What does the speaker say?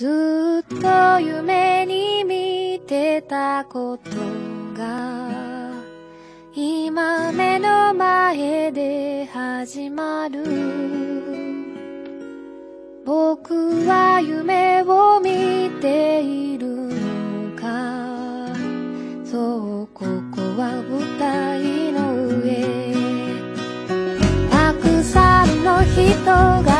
ずっと夢に見てたことが今目の前で始まる。僕は夢を見ているのか。そうここは舞台の上。たくさんの人が